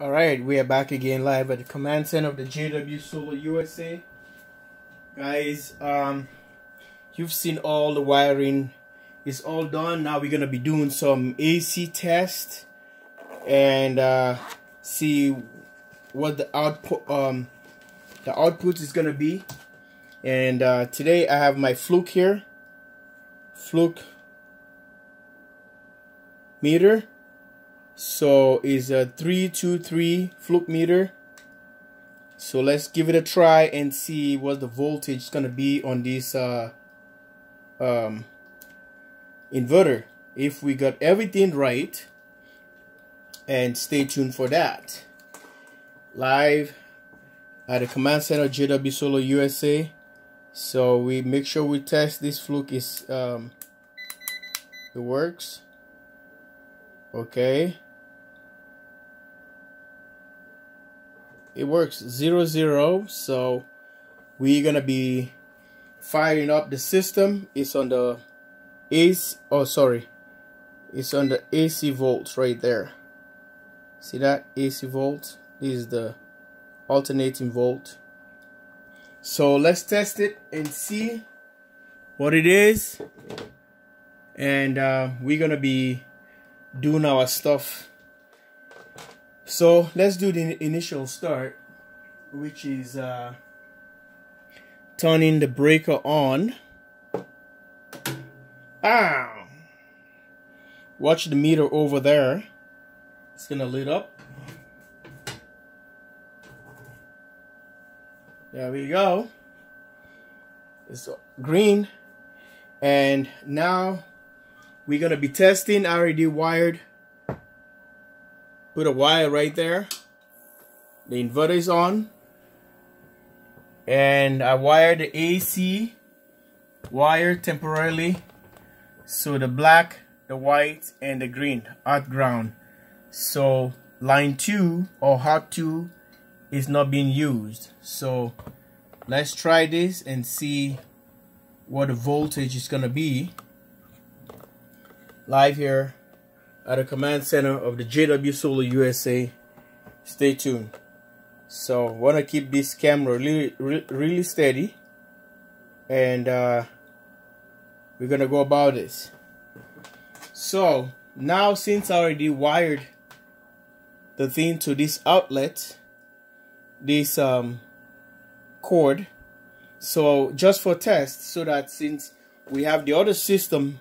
All right, we are back again live at the command center of the JW Solar USA. Guys, um, you've seen all the wiring. It's all done. Now we're gonna be doing some AC test and uh, see what the output um the output is gonna be. And uh, today I have my fluke here, fluke meter so it's a 323 fluke meter. So let's give it a try and see what the voltage is going to be on this uh, um, inverter. If we got everything right, and stay tuned for that. Live at the command center JW Solar USA. So we make sure we test this fluke is um, it works. Okay. It works zero zero so we're gonna be firing up the system. It's on the AC oh sorry. It's on the AC volts right there. See that? AC volt? This is the alternating volt. So let's test it and see what it is. And uh, we're gonna be doing our stuff so let's do the initial start, which is uh, turning the breaker on. Ah! Watch the meter over there. It's gonna lit up. There we go. It's green. And now we're gonna be testing. I already wired put a wire right there. The inverter is on. And I wired the AC wire temporarily so the black the white and the green hot ground. So line 2 or hot 2 is not being used. So let's try this and see what the voltage is gonna be. Live here at the command center of the JW Solar USA. Stay tuned. So want to keep this camera really, really steady, and uh, we're gonna go about this. So now, since I already wired the thing to this outlet, this um, cord, so just for test, so that since we have the other system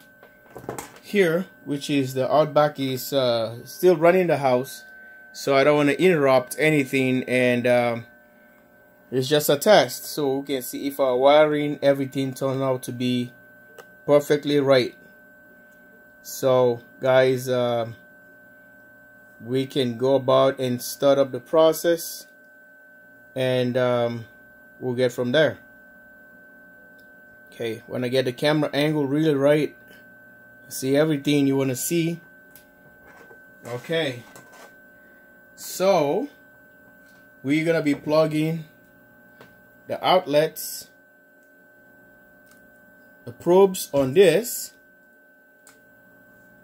here, which is the Outback is uh, still running the house. So I don't want to interrupt anything and um, it's just a test. So we can see if our wiring, everything turned out to be perfectly right. So guys, uh, we can go about and start up the process and um, we'll get from there. Okay, when I get the camera angle really right, see everything you want to see. Okay. So we're gonna be plugging the outlets the probes on this.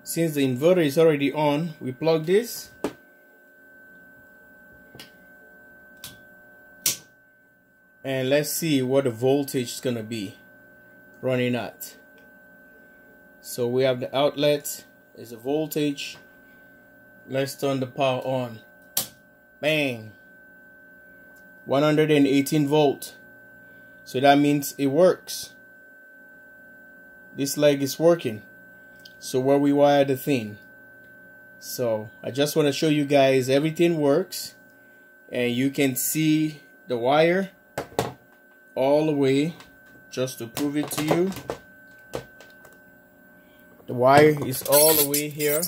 Since the inverter is already on we plug this. And let's see what the voltage is gonna be running at so we have the outlet is a voltage. Let's turn the power on. Bang. 118 volt. So that means it works. This leg is working. So where we wire the thing. So I just want to show you guys everything works. And you can see the wire all the way just to prove it to you the wire is all the way here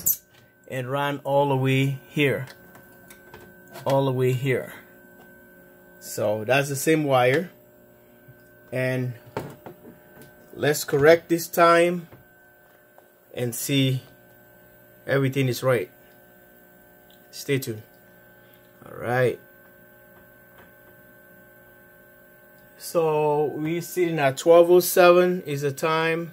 and run all the way here? All the way here. So that's the same wire. And let's correct this time and see everything is right. Stay tuned. All right. So we're sitting at 1207 is the time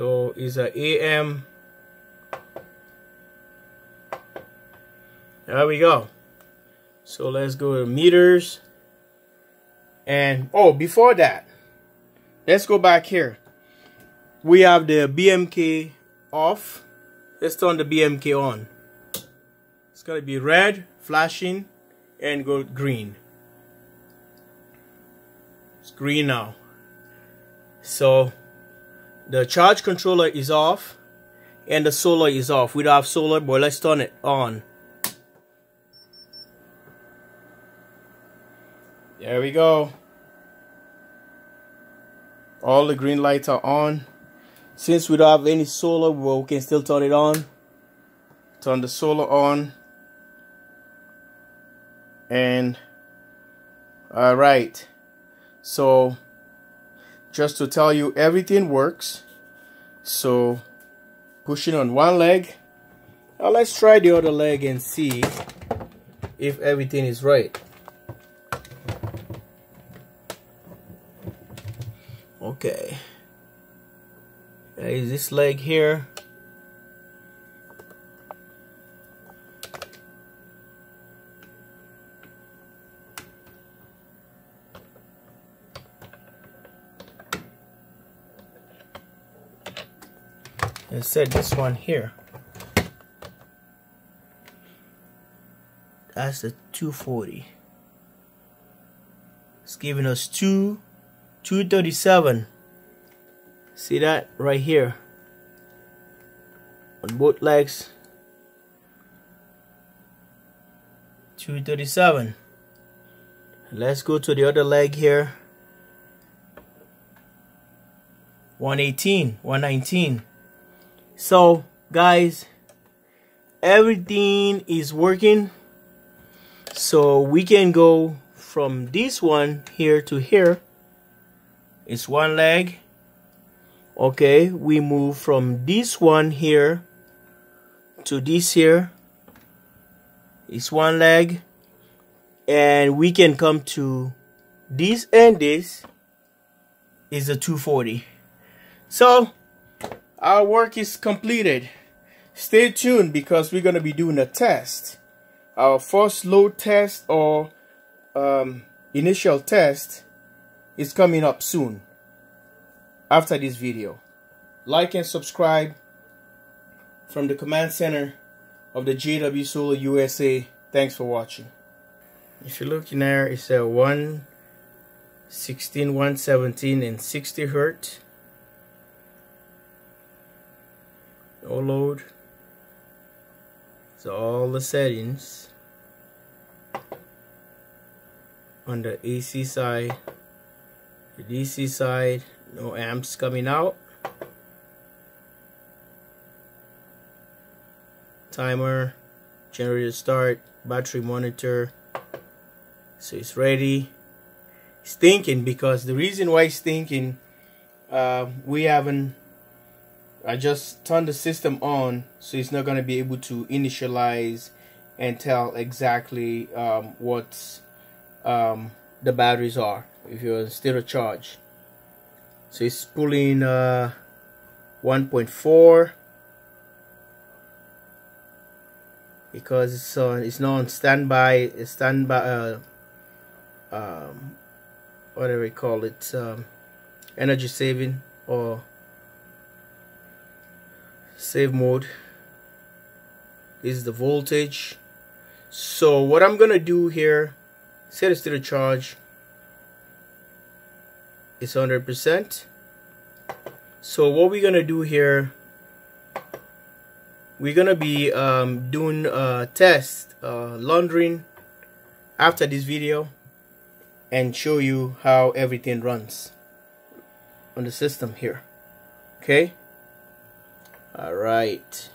so it's a AM there we go. So let's go to meters. And oh before that let's go back here. We have the BMK off. Let's turn the BMK on. It's gonna be red flashing and go green. It's green now. So the charge controller is off and the solar is off. We don't have solar but let's turn it on. There we go. All the green lights are on. Since we don't have any solar well, we can still turn it on. Turn the solar on. And all right. So just to tell you everything works. So pushing on one leg. Now let's try the other leg and see if everything is right. Okay. Is this leg here set this one here. That's the 240 it's giving us 2 237 see that right here? On both legs. 237 let's go to the other leg here. 118 119 so guys everything is working. So we can go from this one here to here. It's one leg. Okay we move from this one here to this here. It's one leg. And we can come to this and this is a 240 so our work is completed. Stay tuned because we're going to be doing a test. Our first load test or um, initial test is coming up soon after this video. Like and subscribe from the command center of the JW Solar USA. Thanks for watching. If you look in there, it's a 116, 117 and 60 hertz. No load so all the settings on the AC side the DC side no amps coming out. Timer generator start battery monitor. So it's ready. It's thinking because the reason why it's thinking uh, we haven't I just turned the system on so it's not going to be able to initialize and tell exactly um, what um, the batteries are if you're still a charge. So it's pulling uh, 1.4 because it's on it's not on standby standby uh, um, whatever we call it um, energy saving or save mode is the voltage. So what I'm gonna do here set it to the charge. It's 100% so what we're gonna do here we're gonna be um, doing a test uh, laundering after this video and show you how everything runs on the system here. Okay all right